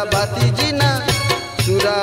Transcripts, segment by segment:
सुरा बाती जीना सुरा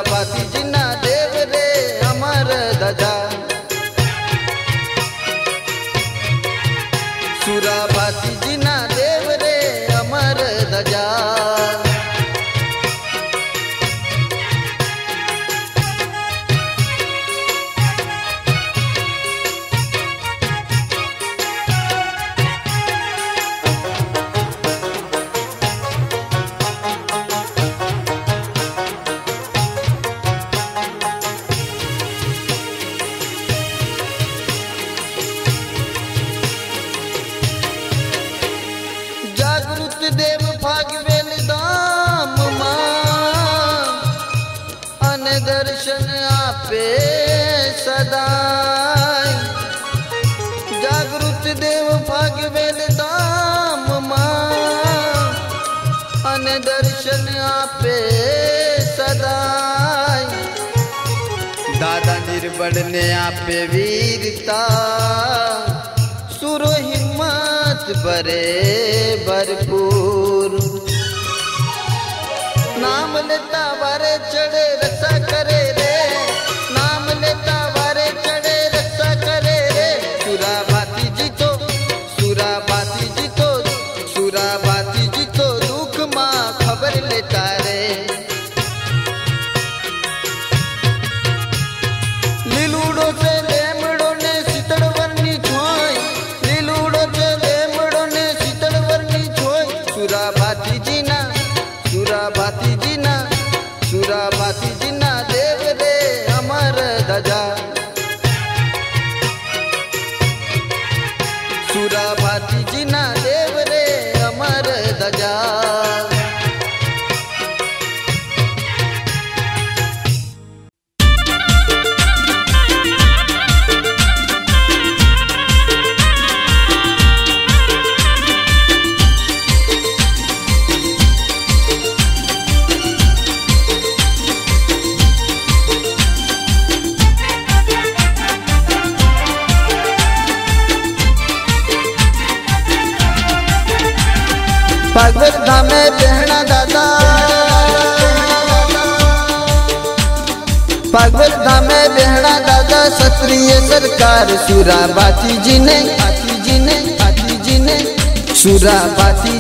बाती जी ने बाती जी ने बाती जी ने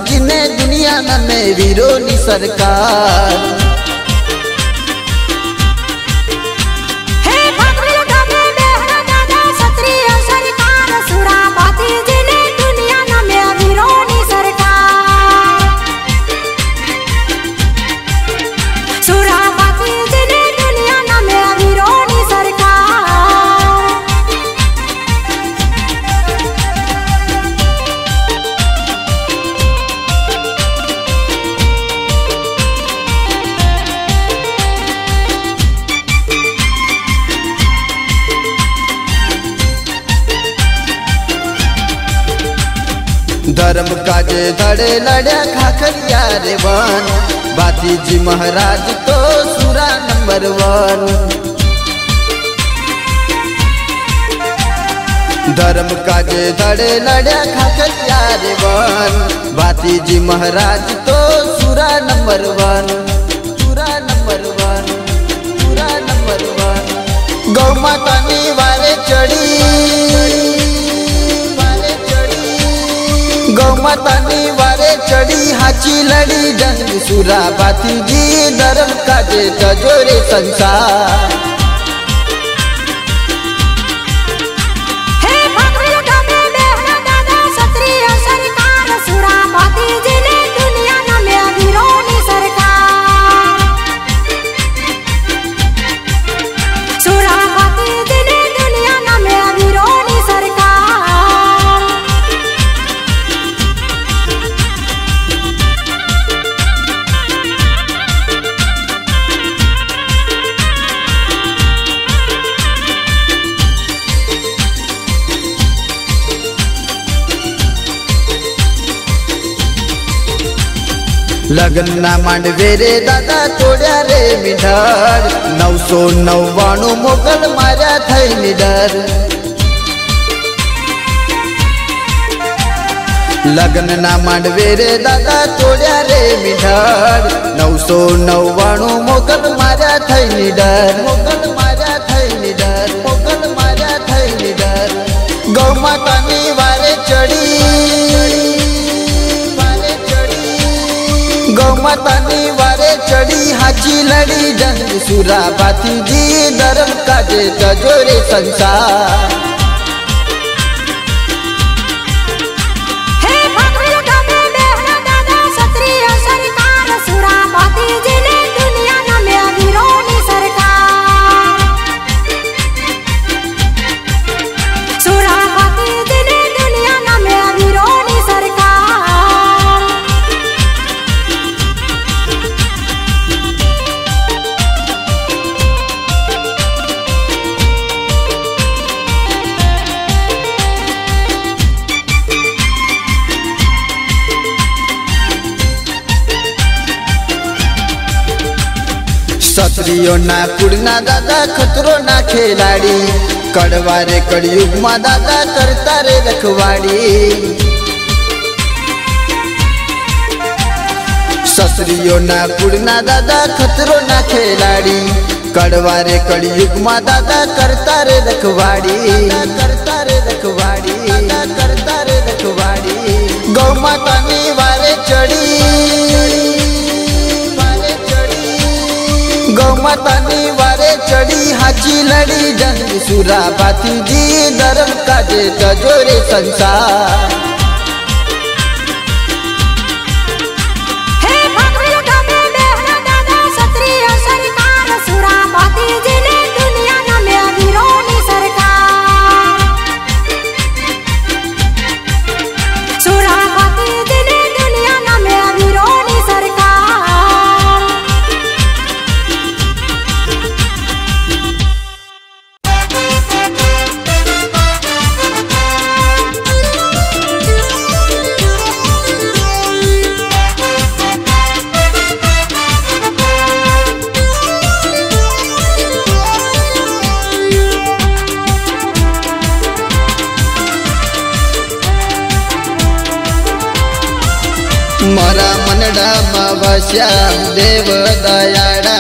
जी ने दुनिया न मेरी रोनी सरकार। गड़े लड़ा खाखरिया रे वन बाती जी महाराज तो सूरा नंबर वन। धर्म काजे धड़े लड़ा खाखरिया रे वन बाती जी महाराज तो सूरा नंबर वन। सूरा नंबर वन, सूरा नंबर वन। गौ माता ने वाले चढ़ी। गौ मातानी वारे चढ़ी हाची लड़ी जंग सुरा बाती जी दरम काजे तजोरे संसार। લગ્ન ના માંડવે રે દાદા છોડ્યા રે મીઠાર નવસો નવ્વાણું મોકલ માર્યા થઈ નિડર લગ્ન ના માંડવે રે દાદા છોડ્યા રે મીઠાર નવસો નવ્વાણું મોકલ માર્યા થઈ નિડર મોકલ માર્યા થઈ નિડર મોકલ માર્યા થઈ નિડર ગૌ માતાની વારે ચડી सुराबाती जी दरम काजे तजोरे संसार। कड़ियो ना कुड़ना दादा, खतरो ना खिलाड़ी। कड़वा रे कड़युग मा दादा करता रे रखवाड़ी। ससरियो ना कुड़ना दादा, खतरो ना खिलाड़ी। कड़वा रे कड़युग मा दादा करता रे रखवाड़ी करता रे रखवाड़ी करता रे रखवाड़ी। गौ माता ने वारे चढ़ी। मतानी वारे चढ़ी हाची लड़ी जंग सुरा पाती जी नरम काजे तजोरे संसार। श्याम देव दयाड़ा।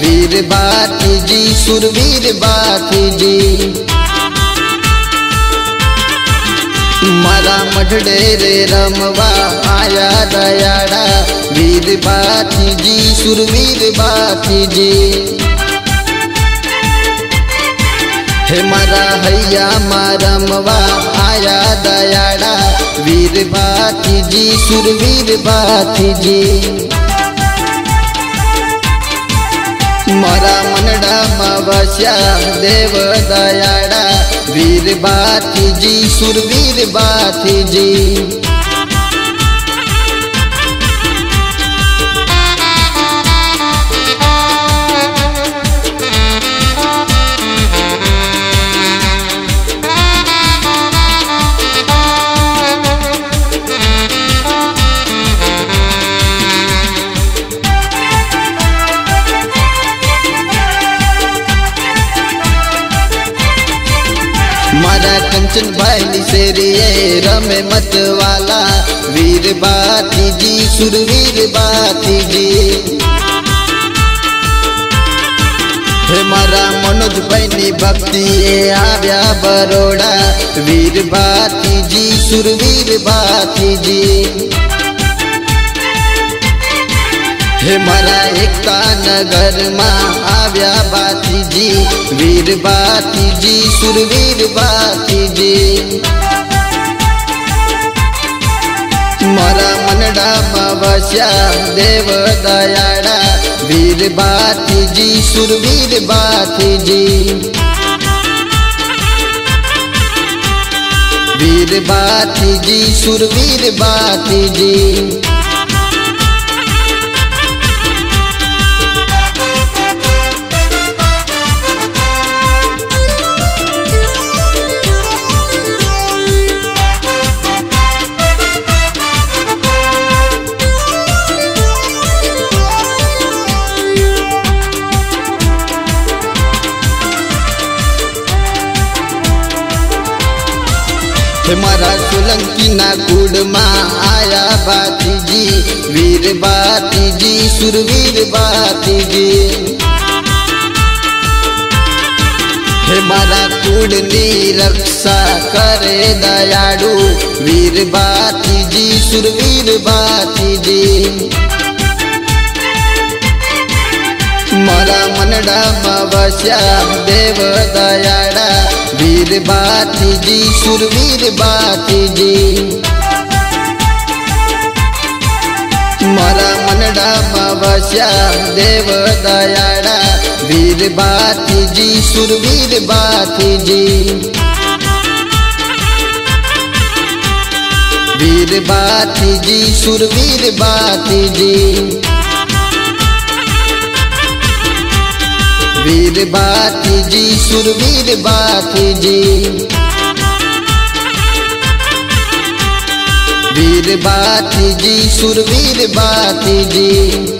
वीर बाकी जी सुरवीर बाकी जी मारा मठड़े रे रमवा, आया दयाड़ा। वीर बाकी जी सुरवीर बाकी जी हे मारा हैया, मारमवा, आया दयाड़ा। वीर बाकी जी सुरवीर बाती जी મારા મનડામાં વસ્યા દેવ દયાળા. વીર બાથીજી સુરવીર બાતીજી तेरी रम मत वाला। वीर बाती जी, सुरवीर बाती जी। हे मारा मनोज बहनी भक्ति, ए आर्या बरोड़ा। वीर बाती जी, सुरवीर बाती जी। હે મારા એકતા નગરમાં આવ્યા બાતીજી વીર બાતીજી સુરવીર બાતીજી મારા મનડામાં વસ્યા દેવ દયાળા વીર બાતીજી સુરવીર બાતીજી વીર બાતીજી સુરવીર બાતીજી ना कुड़मा आया बाती जी वीर बाती जी सुरवीर बाती जी हमारा कुड़नी रक्षा करे दयाड़ू वीर बाती जी सुरवीर बाती जी मोरा मनडा मवश्या देव दयाड़ा वीर बाती जी, सुरवीर बाती जी। मोरा मनडा श्याम देव दयाड़ा वीर बाती जी, सुरवीर बाती जी। वीर बाती जी, सुरवीर बाती जी। वीर बात जी सुरवीर बात जी। वीर बात जी सुरवीर बात जी।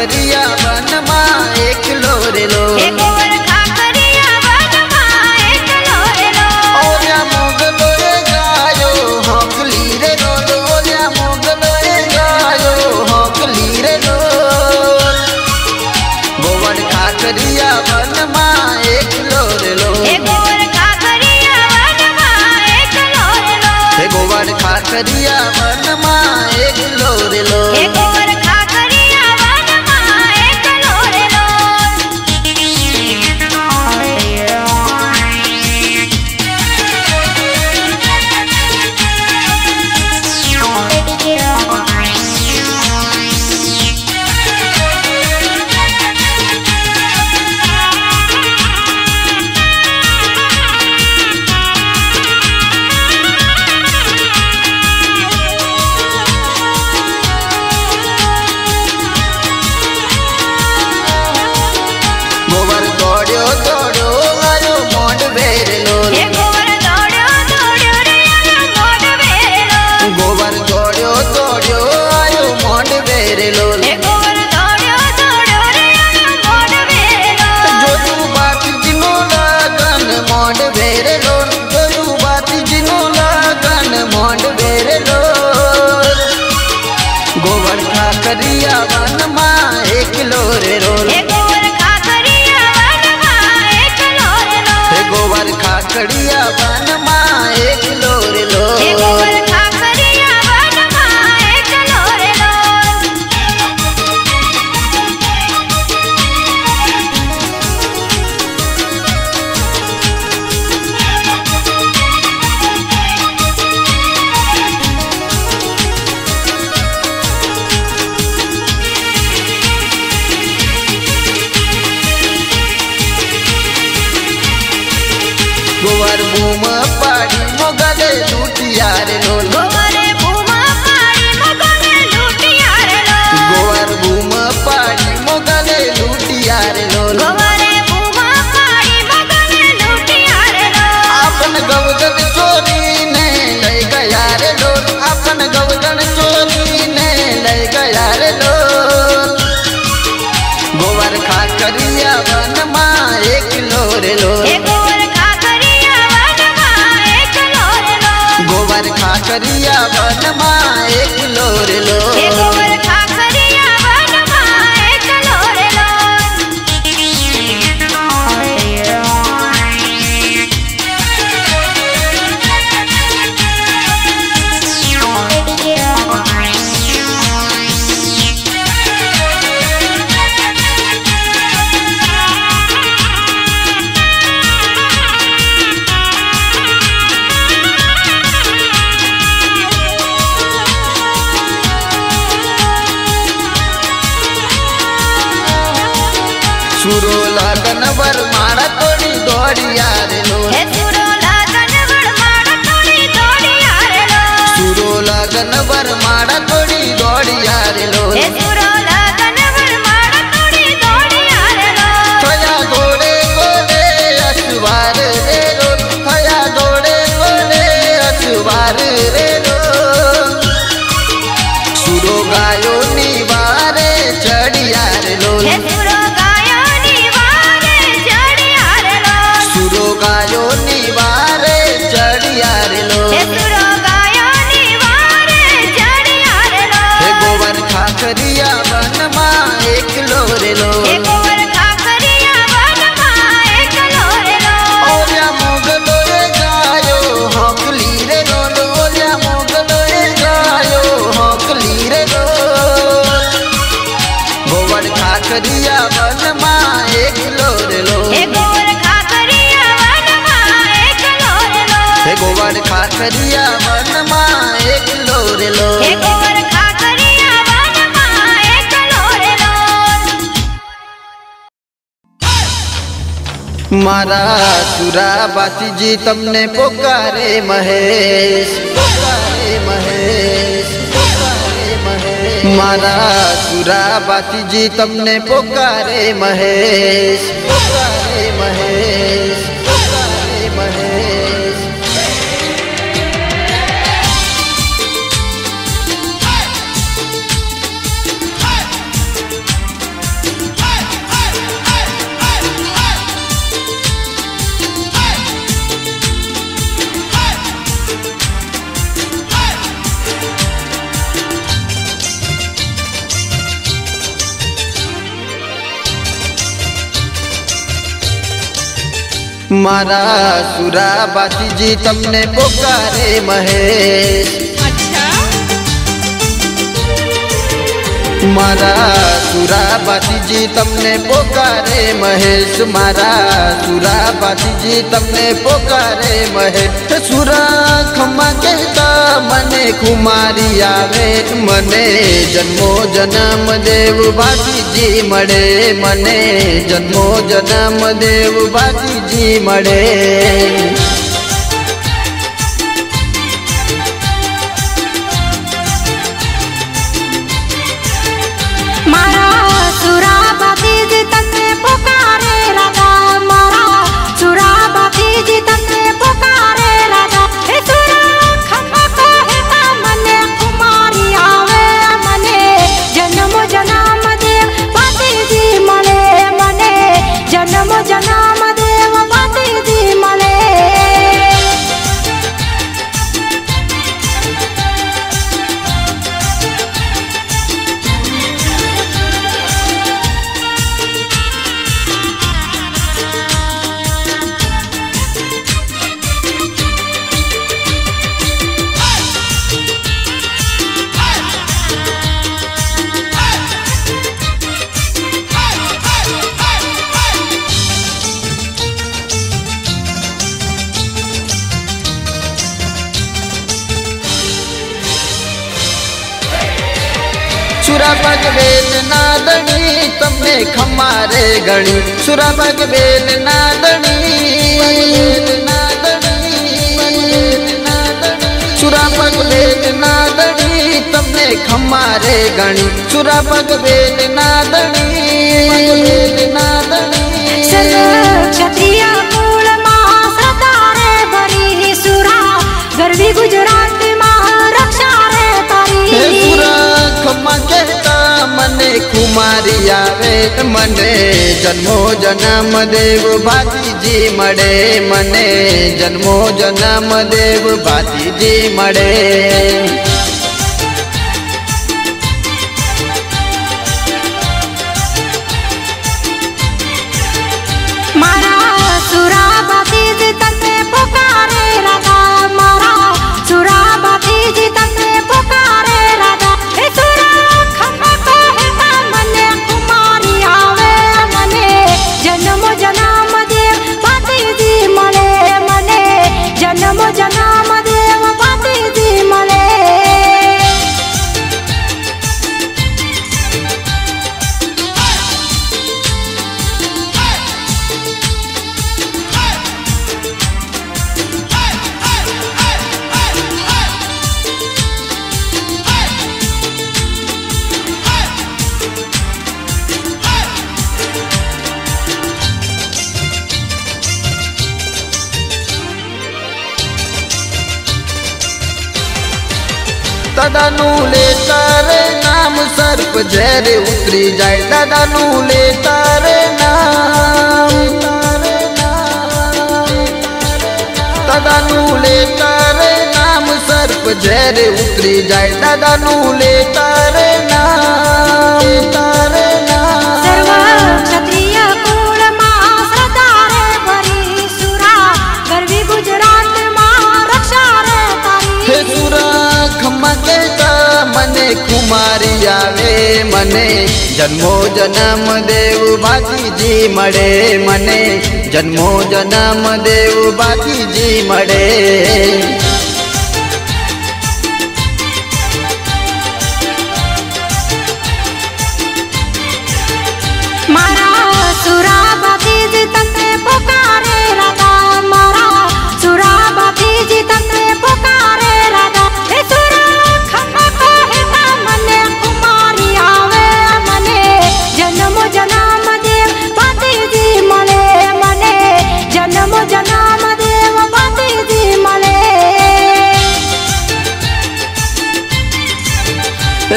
करिया kariya ba मारा सुरा बाती जी तमने पुकारे महेश पुकारे महेश पुकारे महेश मारा जी तमने पुकारे महेश पुकारे मारा सुरा बाती जी तमने पुकारे महेश। मारा सुराबाती जी, तमने पोकारे महेश। मारा सुराबाती जी, तमने पोकारे महेश। सुरा खम्मा कहता, मने कुमारी आवे। मने जन्मो जन्म देव बाजी जी, मरे। मने जन्मो जन्म देव बाजी जी, मरे। તમને ખમારે ગણી સુરા ભગવેલ નાદણી સુરા ભગવેલ નાદણી તમને ખમારે ગણી સુરા ભગવેલ નાદણી નાદણી સર્વ ક્ષત્રિય કુળમાં શ્રદ્ધા રે ભરી સુરા ગરવી ગુજરાતમાં રક્ષા રે હે તારી સુરખમાં કહેતા મને કુમારી આવે મને જન્મો જન્મ દેવ ભાતીજી મળે મને જન્મો જન્મ દેવ ભાતીજી મળે સુરખમાં કહેતા મને કુમારી આવે મને જન્મો જન્મ દેવ ભાતીજી મળે મને જન્મો જન્મ દેવ ભાતીજી મળે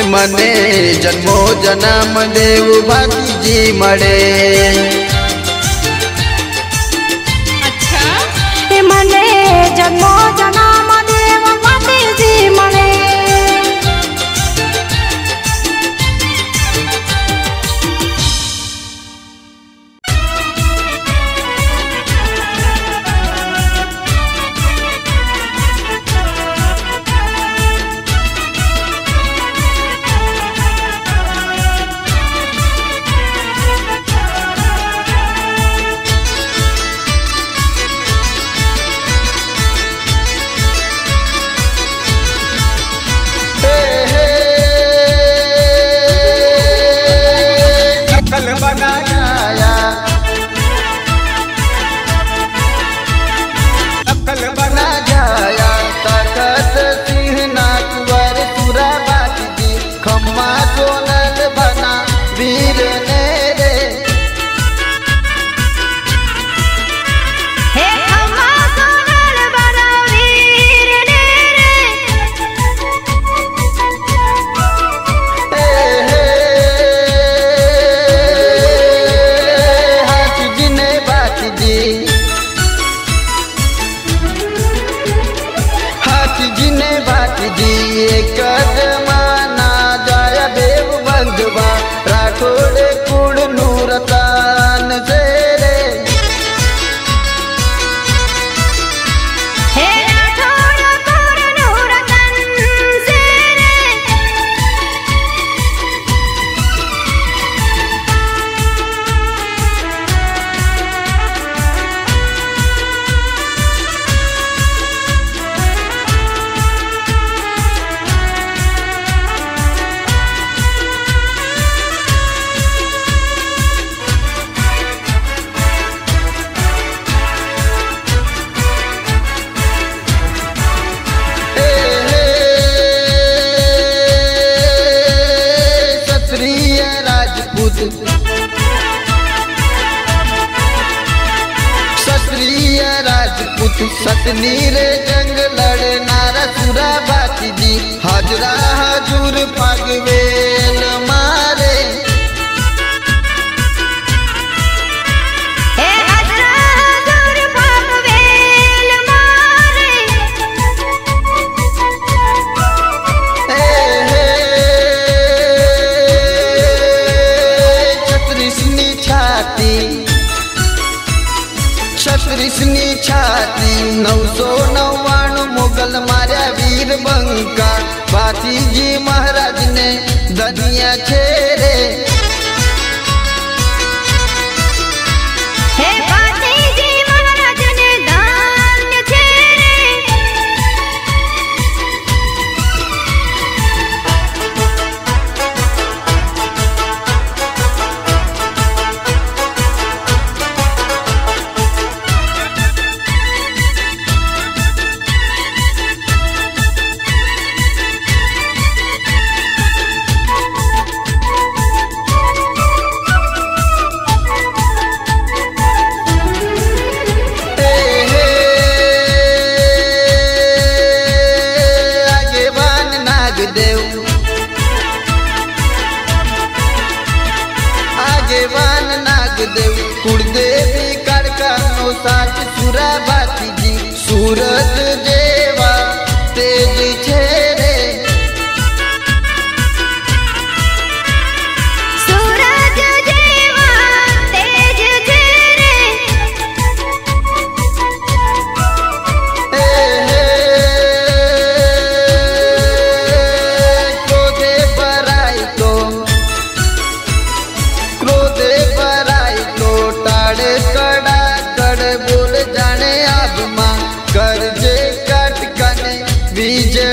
મને જન્મો જન્મ દેવ ભાગીજી મળે.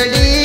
ಡಿ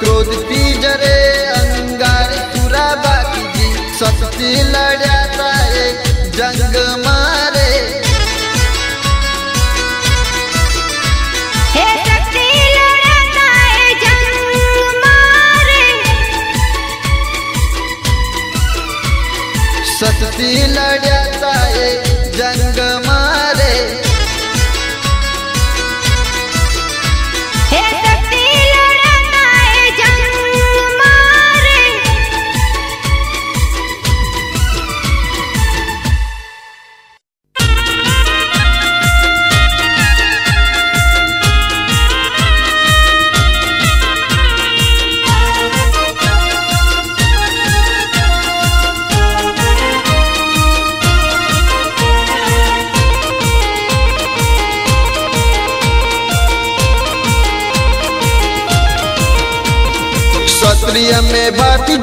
क्रोध पी जरे अंगार तुरा बाकी जी लड़ा लड़ाता जंग मारे. सस्ती लड़ा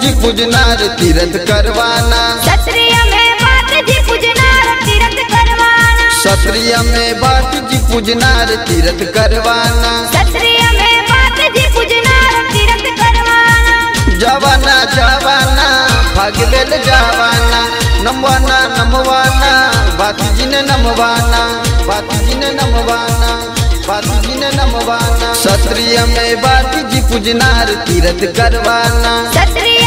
जी पूजनार तीरथ करवाना। क्षत्रिय में बाट जी पूजनार तीरथ करवाना। क्षत्रिय में बाट जी पूजनार तीरथ करवाना। सत्रिया में बाट जी पूजनार तीरथ करवाना। जवाना जवाना भागवेल जवाना नमवाना नमवाना बात जी ने नमवाना बात जी ने नमवाना। क्षत्रिय में बाटी जी पूजनार तीरथ करवाना। क्षत्रिय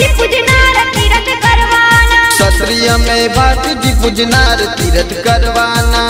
जी पूजनार तीरथ करवाना। में बाती जी पूजनार तीरथ करवाना।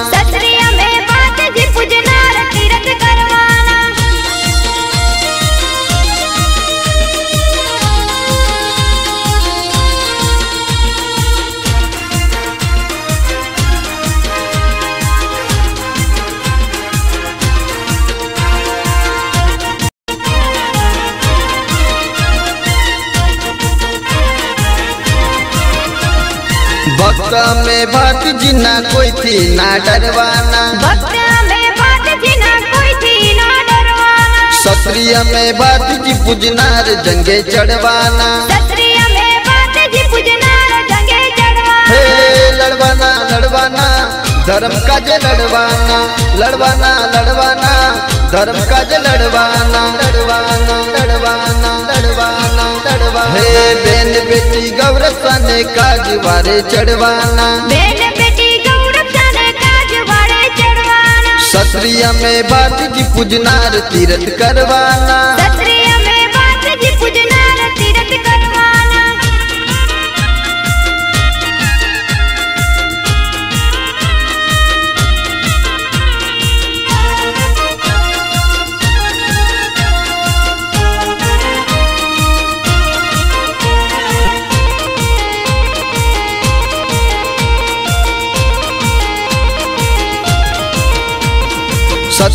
भक्त में भक्त जी ना कोई थी ना डरवाना। भक्त में बात जी ना कोई थी ना डरवाना। क्षत्रिय में बाती जी पूजनार जंगे चढ़वाना। क्षत्रिय में बात जी पूजनार जंगे चढ़वाना। हे लड़वाना लड़वाना धर्म का जे लड़वाना। लड़वाना लड़वाना धर्म का जे लड़वाना लड़वाना लड़वाना। लड़वाना हे बेन बेटी गौर सने काज बारे चढ़वाना। बेन बेटी गौर सने काज बारे चढ़वाना। क्षत्रिय में बात की पूजनार तीरथ करवाना।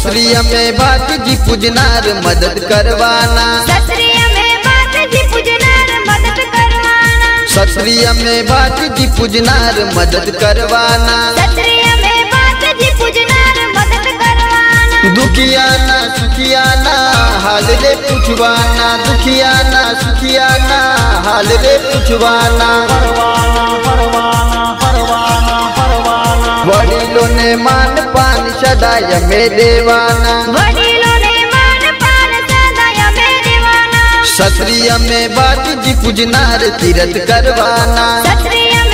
क्षत्रिय में बात जी पूजनार मदद करवाना। क्षत्रिय में बात जी पूजनार मदद करवाना। क्षत्रिय में बात जी पूजनार मदद करवाना। क्षत्रिय में बात जी पूजनार मदद करवाना। दुखियाना सुखियाना हाल रे पुछवाना। दुखियाना सुखियाना हाल रे पुछवाना। वडीलों ने मान पान सदाय में देवाना। वडीलों ने मान पान सदाय में देवाना। क्षत्रिय में बात जी पूजनार तीरथ करवाना। क्षत्रिय